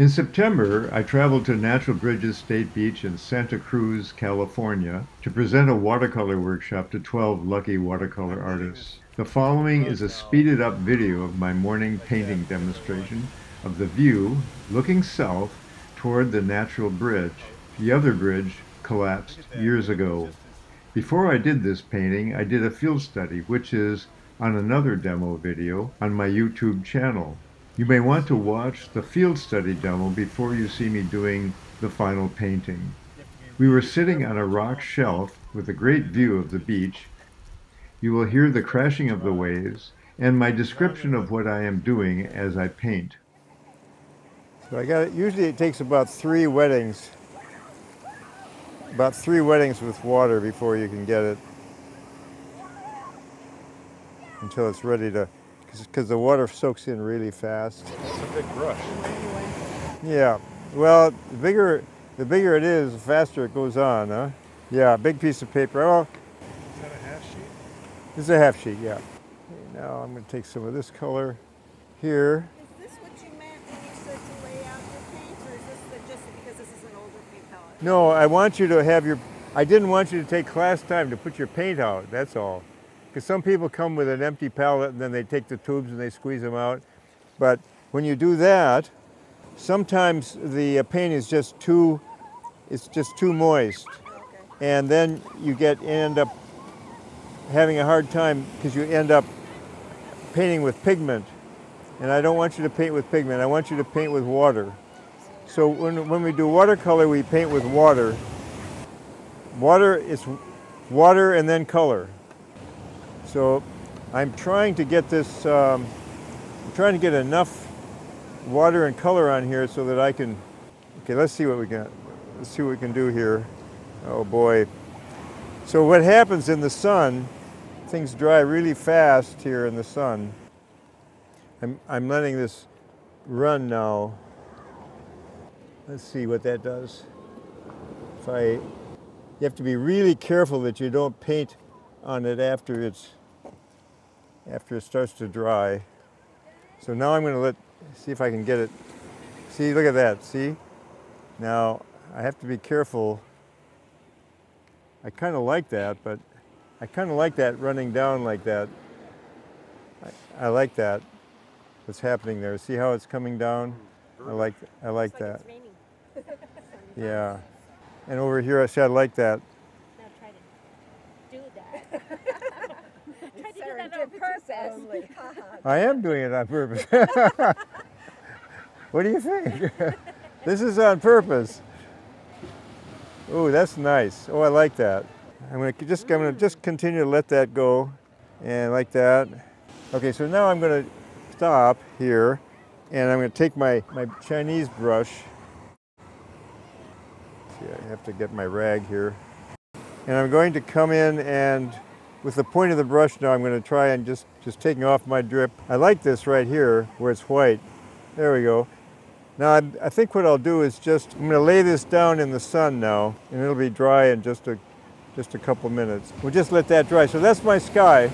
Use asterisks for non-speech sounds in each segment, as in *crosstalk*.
In September, I traveled to Natural Bridges State Beach in Santa Cruz, California, to present a watercolor workshop to 12 lucky watercolor artists. The following is a speeded up video of my morning painting demonstration of the view looking south toward the Natural Bridge. The other bridge collapsed years ago. Before I did this painting, I did a field study, which is on another demo video on my YouTube channel. You may want to watch the field study demo before you see me doing the final painting. We were sitting on a rock shelf with a great view of the beach. You will hear the crashing of the waves and my description of what I am doing as I paint. So I got it. Usually it takes about three wettings, about three wettings with water before you can get it until it's ready to because the water soaks in really fast. It's a big brush. Yeah. Well, the bigger the bigger it is, the faster it goes on, huh? Yeah, big piece of paper. Oh, Is that a half sheet? this is a half sheet, yeah. Okay, now I'm going to take some of this color here. Is this what you meant when you said to lay out your paints, or is this the, just because this is an older paint palette? No, I want you to have your, I didn't want you to take class time to put your paint out, that's all. Because some people come with an empty palette and then they take the tubes and they squeeze them out. But when you do that, sometimes the uh, paint is just too, it's just too moist. And then you get, end up having a hard time because you end up painting with pigment. And I don't want you to paint with pigment, I want you to paint with water. So when, when we do watercolor, we paint with water. Water is water and then color. So I'm trying to get this, um, I'm trying to get enough water and color on here so that I can, okay, let's see what we can, let's see what we can do here. Oh boy. So what happens in the sun, things dry really fast here in the sun. I'm, I'm letting this run now. Let's see what that does. If I, you have to be really careful that you don't paint on it after it's, after it starts to dry. So now I'm going to let, see if I can get it. See, look at that, see? Now, I have to be careful. I kind of like that, but I kind of like that running down like that. I, I like that, what's happening there. See how it's coming down? I like, I like like that. *laughs* Yeah. And over here, I said I like that. Now try to do that. Try to do that on purpose. I am doing it on purpose. *laughs* what do you think? *laughs* this is on purpose. Oh, that's nice. Oh, I like that. I'm gonna just I'm gonna just continue to let that go, and like that. Okay, so now I'm gonna stop here, and I'm gonna take my my Chinese brush. See, I have to get my rag here, and I'm going to come in and with the point of the brush now, I'm going to try and just, just taking off my drip. I like this right here where it's white. There we go. Now I, I think what I'll do is just, I'm going to lay this down in the sun now and it'll be dry in just a, just a couple minutes. We'll just let that dry. So that's my sky.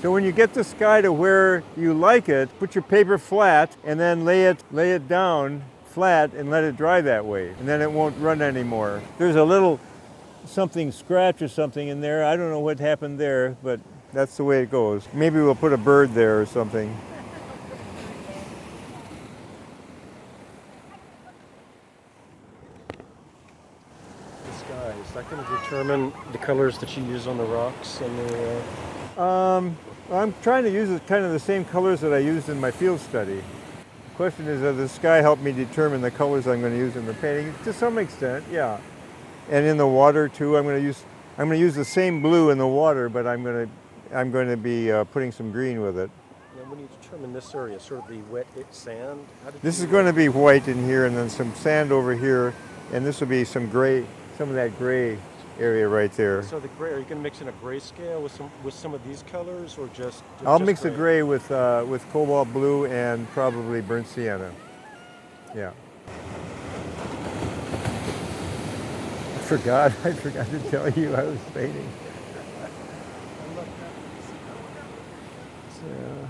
So when you get the sky to where you like it, put your paper flat and then lay it, lay it down flat and let it dry that way. And then it won't run anymore. There's a little something scratch or something in there. I don't know what happened there, but that's the way it goes. Maybe we'll put a bird there or something. The sky. Is that going to determine the colors that you use on the rocks and the? Uh... Um, I'm trying to use it kind of the same colors that I used in my field study. The question is, does the sky help me determine the colors I'm going to use in the painting? To some extent, yeah. And in the water too, I'm going to use I'm going to use the same blue in the water, but I'm going to I'm going to be uh, putting some green with it. Now, when you determine this area, sort of the wet sand. This is going to be white in here, and then some sand over here, and this will be some gray, some of that gray area right there. So the gray. Are you going to mix in a grayscale with some with some of these colors, or just? ju- I'll just mix the gray with uh, with cobalt blue and probably burnt sienna. Yeah. Forgot. *laughs* I forgot to tell you I was. So,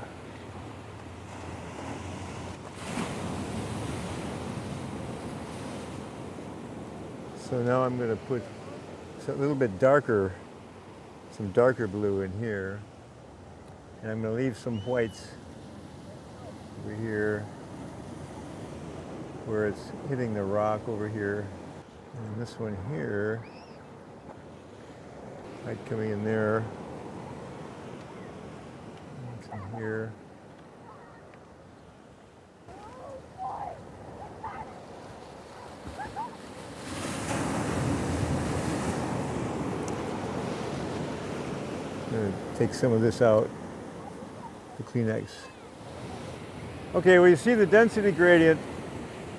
So now I'm going to put a little bit darker, some darker blue in here. And I'm going to leave some whites over here where it's hitting the rock over here. And this one here, light coming in there. Here. Take some of this out, the Kleenex. Okay, well you see the density gradient.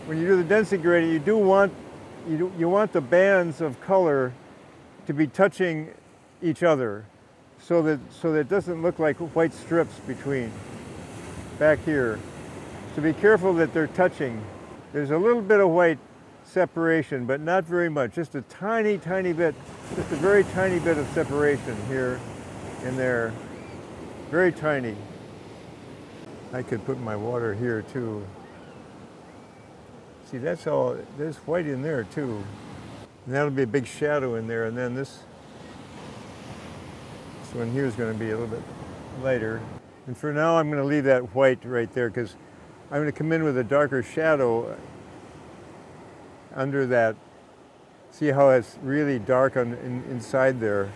When you do the density gradient, you do want you, you want the bands of color to be touching each other so that so that it doesn't look like white strips between back here. So be careful that they're touching. There's a little bit of white separation, but not very much. Just a tiny, tiny bit, just a very tiny bit of separation here and there. Very tiny. I could put my water here too. See, that's all, there's white in there too. And that'll be a big shadow in there. And then this, this one here is going to be a little bit lighter. And for now, I'm going to leave that white right there because I'm going to come in with a darker shadow under that. See how it's really dark on in, inside there.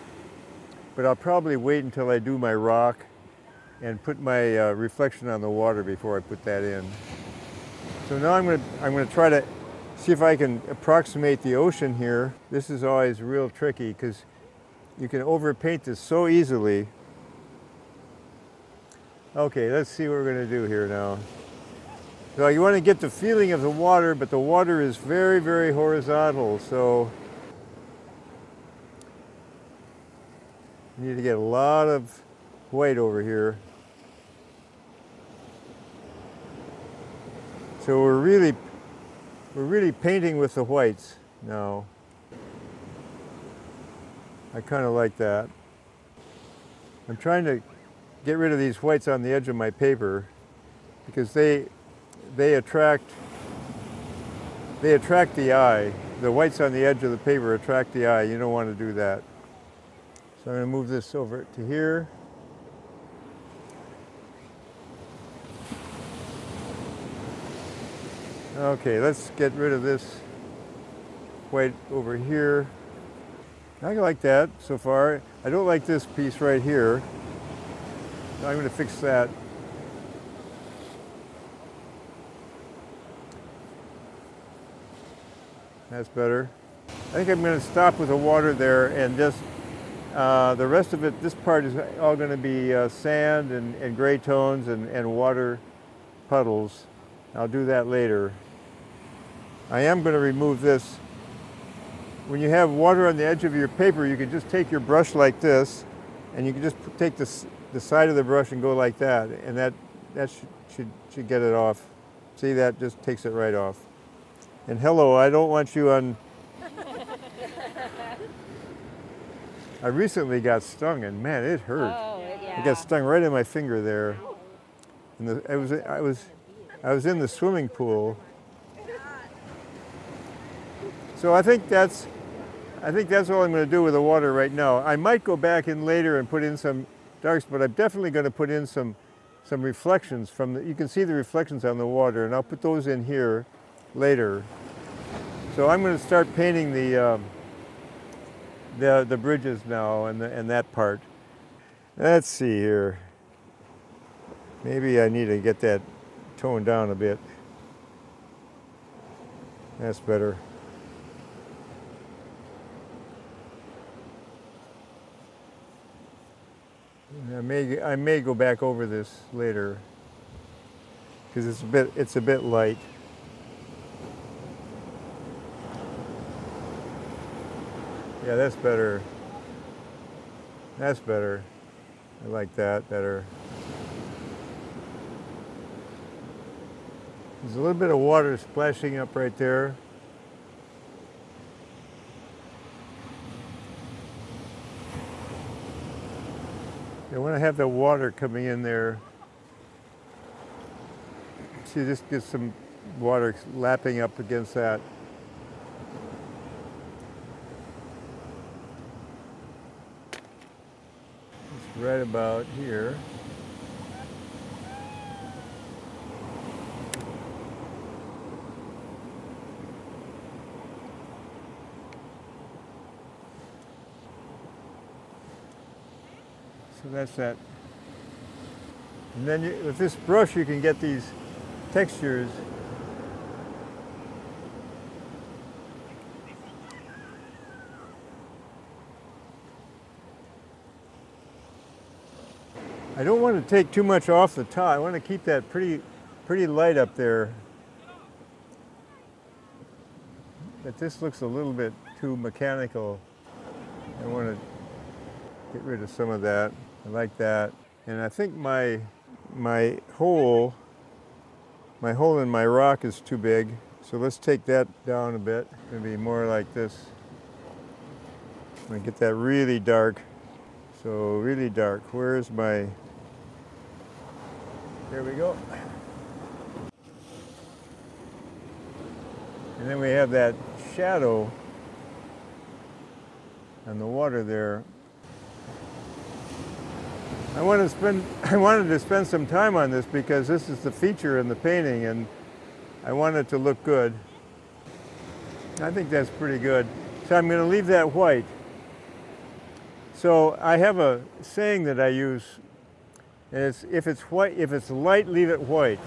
But I'll probably wait until I do my rock and put my uh, reflection on the water before I put that in. So now I'm going to I'm to try to see if I can approximate the ocean here. This is always real tricky because you can overpaint this so easily. Okay, let's see what we're going to do here now. So you want to get the feeling of the water, but the water is very, very horizontal. So you need to get a lot of white over here. So we're really, we're really painting with the whites now. I kind of like that. I'm trying to get rid of these whites on the edge of my paper because they, they attract, they attract the eye. The whites on the edge of the paper attract the eye. You don't want to do that. So I'm going to move this over to here. Okay, let's get rid of this white over here. I like that so far. I don't like this piece right here. I'm going to fix that. That's better. I think I'm going to stop with the water there and just uh, the rest of it, this part is all going to be uh, sand and, and gray tones and, and water puddles. I'll do that later. I am going to remove this. When you have water on the edge of your paper, you can just take your brush like this, and you can just take the, the side of the brush and go like that, and that, that should, should, should get it off. See, that just takes it right off. And hello, I don't want you on... *laughs* I recently got stung, and man, it hurt. Oh, yeah. I got stung right in my finger there. And the, I was, I was, I was in the swimming pool, so I think that's, I think that's all I'm going to do with the water right now. I might go back in later and put in some darks, but I'm definitely going to put in some, some reflections from the, you can see the reflections on the water, and I'll put those in here later. So I'm going to start painting the, um, the, the bridges now and, the, and that part. Let's see here. Maybe I need to get that toned down a bit. That's better. I may I may go back over this later because it's a bit it's a bit light. Yeah, that's better. That's better. I like that better. There's a little bit of water splashing up right there. to have the water coming in there. See, just gets some water lapping up against that. It's right about here. That's that. And then you, with this brush you can get these textures. I don't want to take too much off the top. I want to keep that pretty, pretty light up there. But this looks a little bit too mechanical. I want to get rid of some of that. I like that. And I think my, my hole, my hole in my rock is too big. So let's take that down a bit. Maybe more like this. I'm gonna get that really dark. So really dark. Where's my, there we go. And then we have that shadow on the water there. I want to spend *laughs* I wanted to spend some time on this because this is the feature in the painting and I want it to look good. I think that's pretty good. So I'm going to leave that white. So I have a saying that I use it's if it's white if it's light leave it white.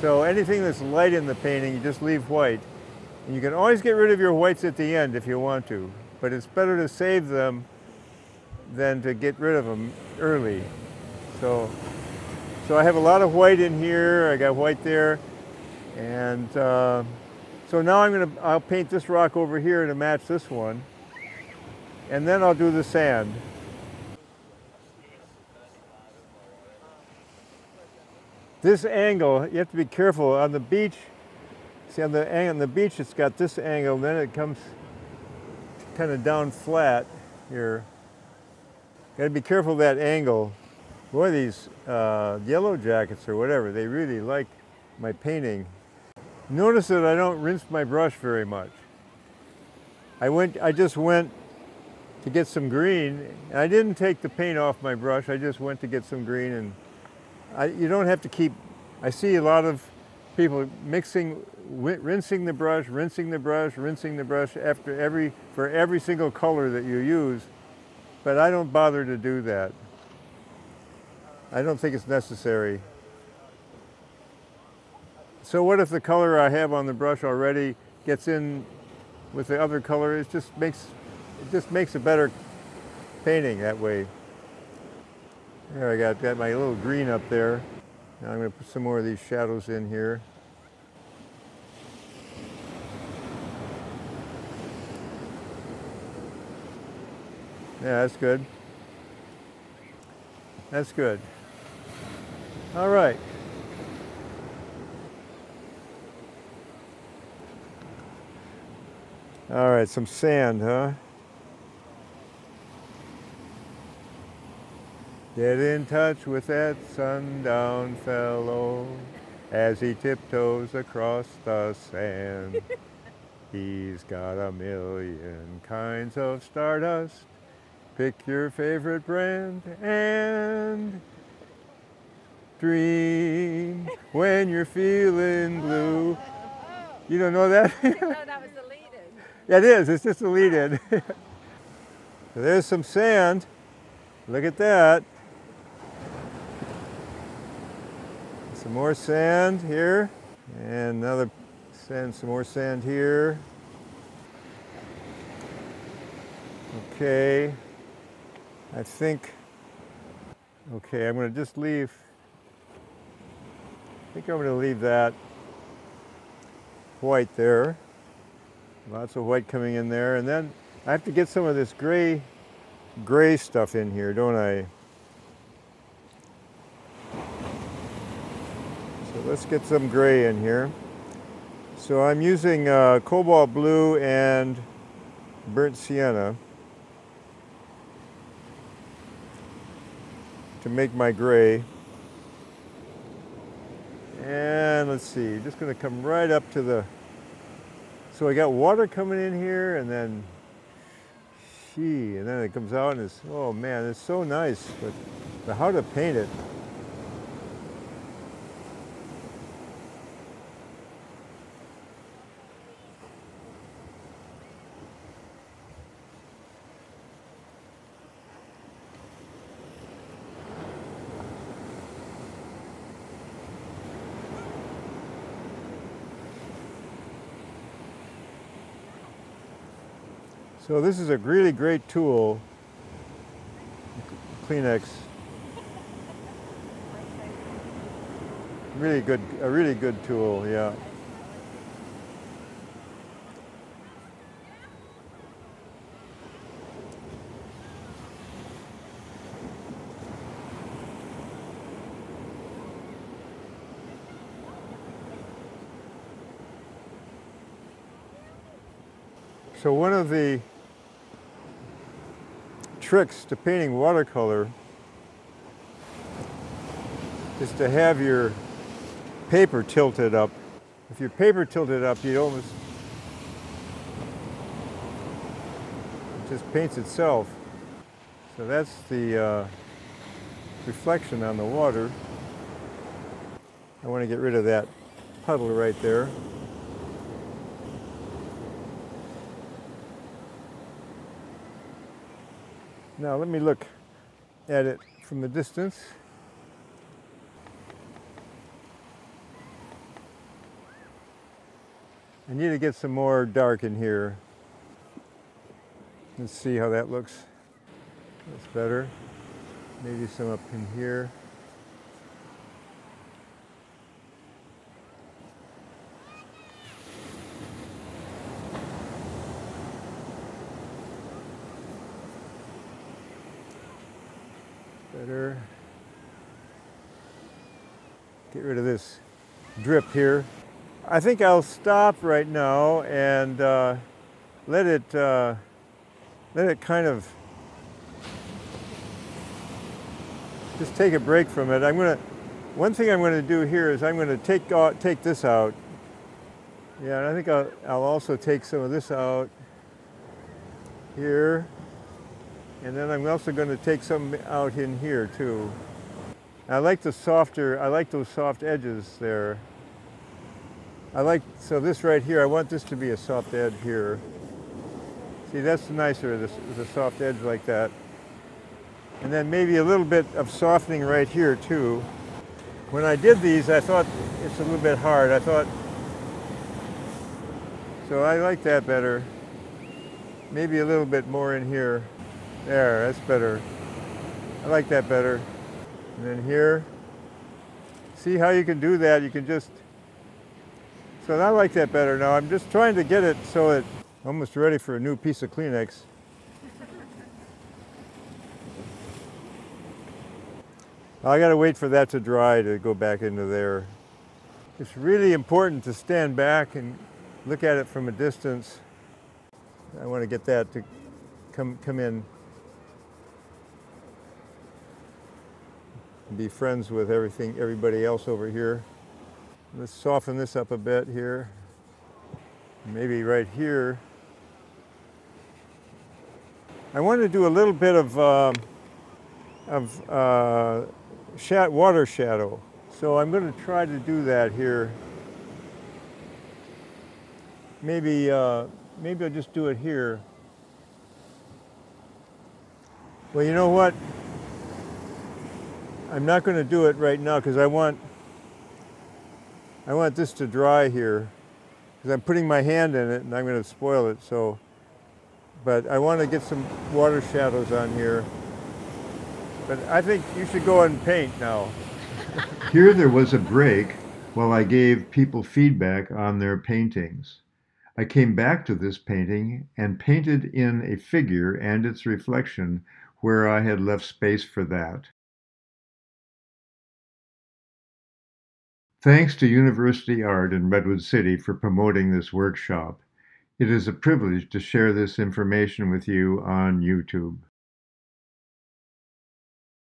So anything that's light in the painting you just leave white. And you can always get rid of your whites at the end if you want to, but it's better to save them than to get rid of them early. So, so I have a lot of white in here. I got white there, and uh, so now I'm gonna I'll paint this rock over here to match this one, and then I'll do the sand. This angle, you have to be careful on the beach. See on the on the beach, it's got this angle, then it comes kind of down flat here. Got to be careful of that angle. Boy, these uh, yellow jackets or whatever, they really like my painting. Notice that I don't rinse my brush very much. I went, I just went to get some green. And I didn't take the paint off my brush. I just went to get some green, and I, you don't have to keep. I see a lot of people mixing, rinsing the brush, rinsing the brush, rinsing the brush after every for every single color that you use but I don't bother to do that. I don't think it's necessary. So what if the color I have on the brush already gets in with the other color? It just makes it just makes a better painting that way. There I got, got my little green up there. Now I'm going to put some more of these shadows in here. Yeah, that's good. That's good. All right. All right, some sand, huh? Get in touch with that sundown fellow as he tiptoes across the sand. *laughs* He's got a million kinds of stardust Pick your favorite brand and dream when you're feeling blue. You don't know that? *laughs* no, that was the lead in. Yeah, it is. It's just a lead in. so there's some sand. Look at that. Some more sand here. And another sand, some more sand here. Okay. I think, okay, I'm going to just leave, I think I'm going to leave that white there. Lots of white coming in there. And then I have to get some of this gray, gray stuff in here, don't I? So let's get some gray in here. So I'm using uh, cobalt blue and burnt sienna. To make my gray. And let's see, just gonna come right up to the, so I got water coming in here and then she, and then it comes out and it's, oh man, it's so nice, but, but how to paint it? So this is a really great tool, Kleenex. Really good, a really good tool, yeah. So one of the tricks to painting watercolor is to have your paper tilted up. If your paper tilted up, you almost it just paints itself. So that's the uh, reflection on the water. I want to get rid of that puddle right there. Now let me look at it from a distance. I need to get some more dark in here. Let's see how that looks. That's better. Maybe some up in here. Better. Get rid of this drip here. I think I'll stop right now and uh, let it uh, let it kind of just take a break from it. I'm gonna one thing I'm going to do here is I'm going to take out, take this out. Yeah, and I think I'll, I'll also take some of this out here. And then I'm also going to take some out in here too. I like the softer, I like those soft edges there. I like, so this right here, I want this to be a soft edge here. See, that's nicer, this, the soft edge like that. And then maybe a little bit of softening right here too. When I did these, I thought it's a little bit hard. I thought, so I like that better. Maybe a little bit more in here. There, that's better. I like that better. And then here, see how you can do that? You can just, so I like that better now. I'm just trying to get it so it's almost ready for a new piece of Kleenex. I got to wait for that to dry to go back into there. It's really important to stand back and look at it from a distance. I want to get that to come, come in be friends with everything, everybody else over here. Let's soften this up a bit here. Maybe right here. I want to do a little bit of, uh, of uh, water shadow. So I'm going to try to do that here. Maybe, uh, maybe I'll just do it here. Well, you know what? I'm not going to do it right now because I want, I want this to dry here because I'm putting my hand in it and I'm going to spoil it. So, but I want to get some water shadows on here. But I think you should go and paint now. *laughs* Here there was a break while I gave people feedback on their paintings. I came back to this painting and painted in a figure and its reflection where I had left space for that. Thanks to University Art in Redwood City for promoting this workshop. It is a privilege to share this information with you on YouTube.